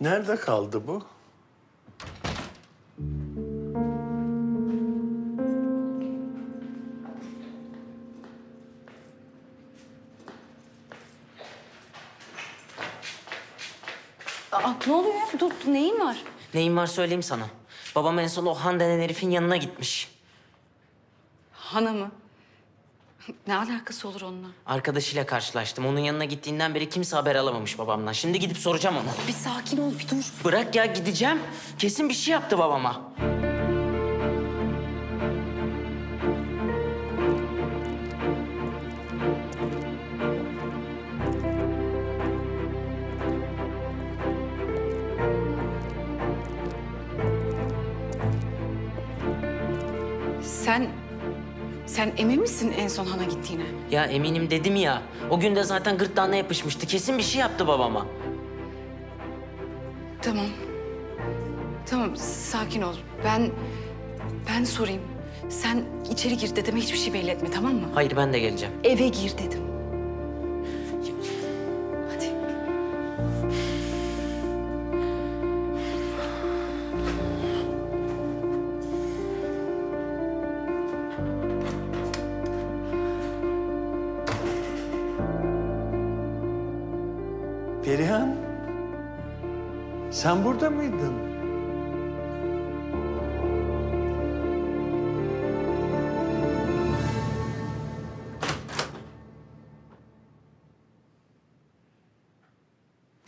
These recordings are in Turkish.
Nerede kaldı bu? Aa, ne oluyor ya? Dur, dur, neyin var? Neyin var söyleyeyim sana. Babam en son o Han denen herifin yanına gitmiş. Hana mı? Ne alakası olur onunla? Arkadaşıyla karşılaştım. Onun yanına gittiğinden beri kimse haber alamamış babamdan. Şimdi gidip soracağım ona. Bir sakin ol, bir dur. Bırak ya gideceğim. Kesin bir şey yaptı babama. Sen, sen emin misin en son Hana gittiğine? Ya eminim dedim ya. O gün de zaten gırtlağına yapışmıştı. Kesin bir şey yaptı babama. Tamam. Tamam, sakin ol. Ben, ben sorayım. Sen içeri gir dedeme hiçbir şey belli etme, tamam mı? Hayır ben de geleceğim. Eve gir dedim. Perihan. Sen burada mıydın?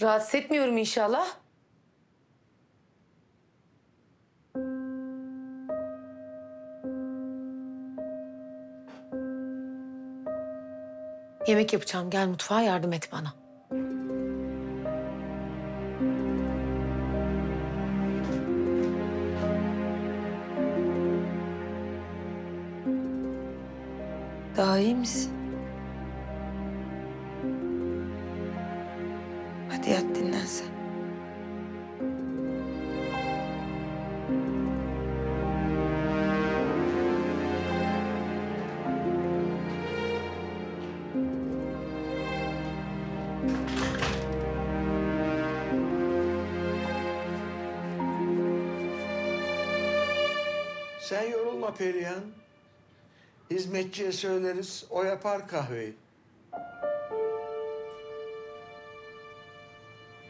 Rahatsız etmiyorum inşallah. Yemek yapacağım. Gel mutfağa yardım et bana. Daha iyi misin? Hadi yat dinlen sen. Sen yorulma Perihan. Hizmetçiye söyleriz, o yapar kahveyi.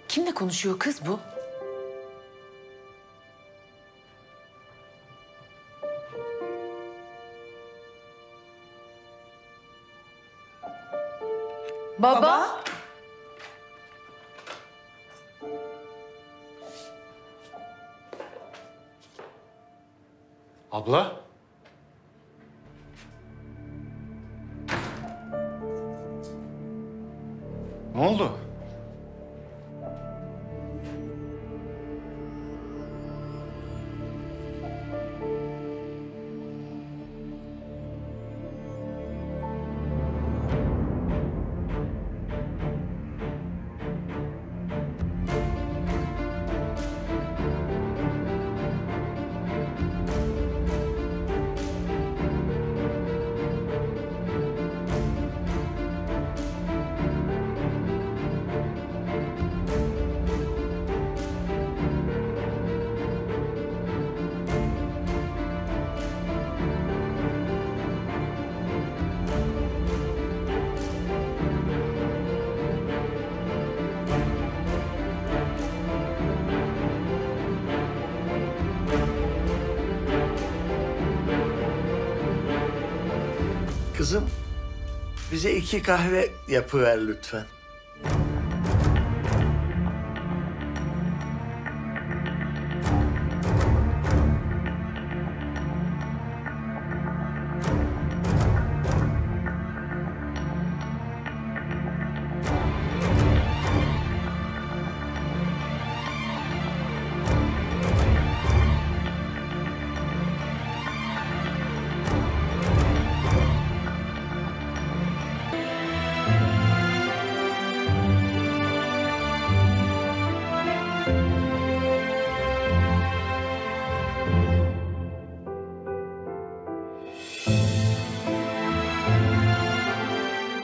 Kimle konuşuyor kız bu? Baba. Abla? Ne oldu? Kızım, bize iki kahve yapıver lütfen.